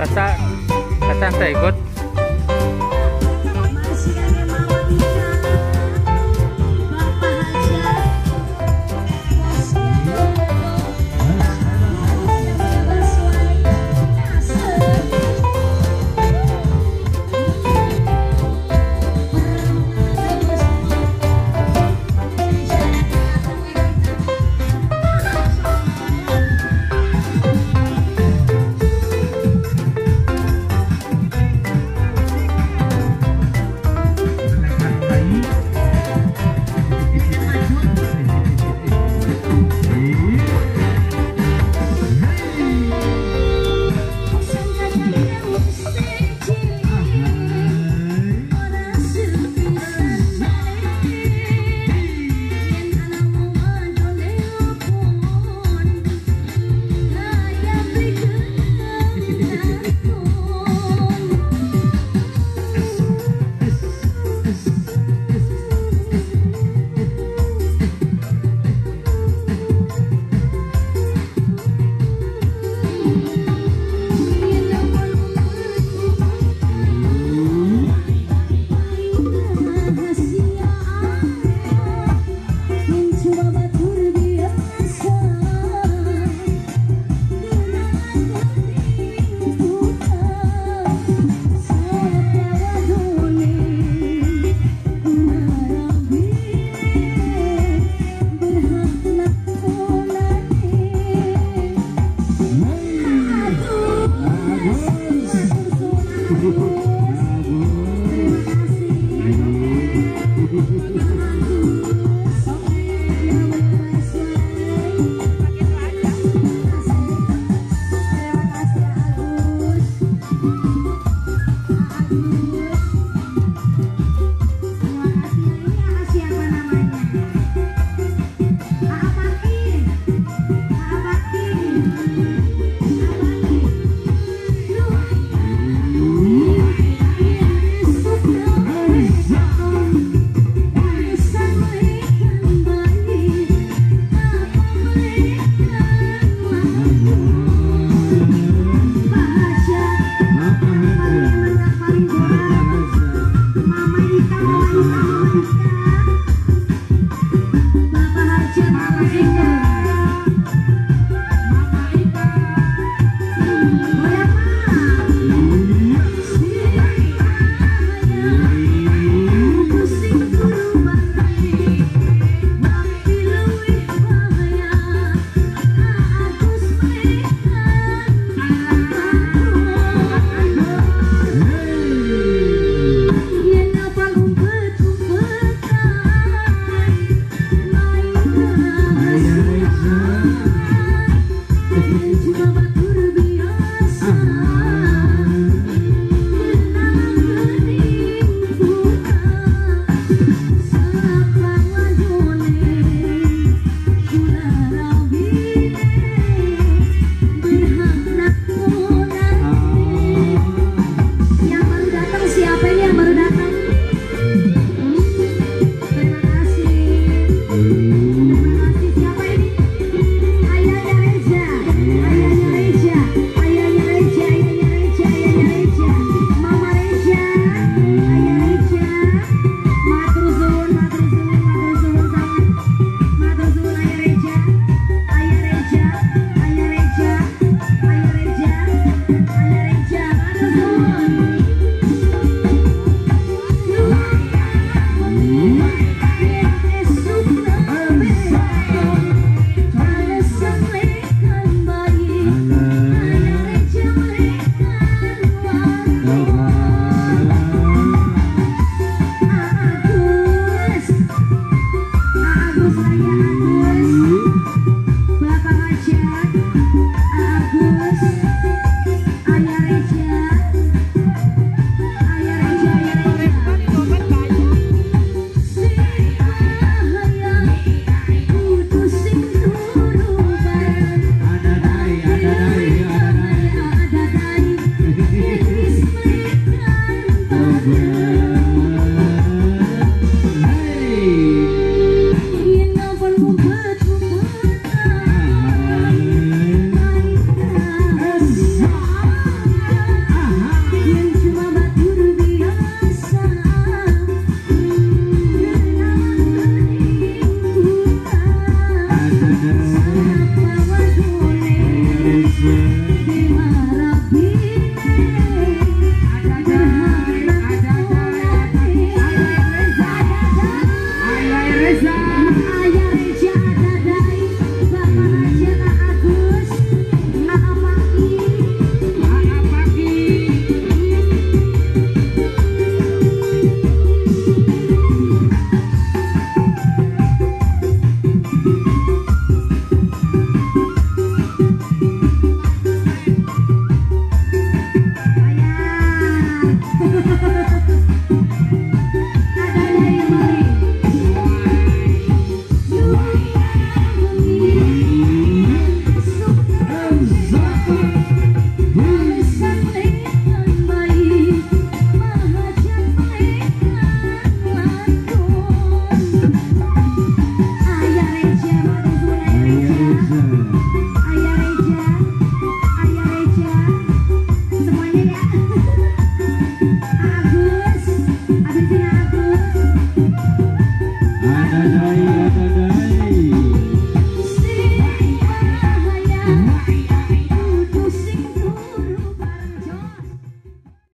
Basta, basta sa ikot.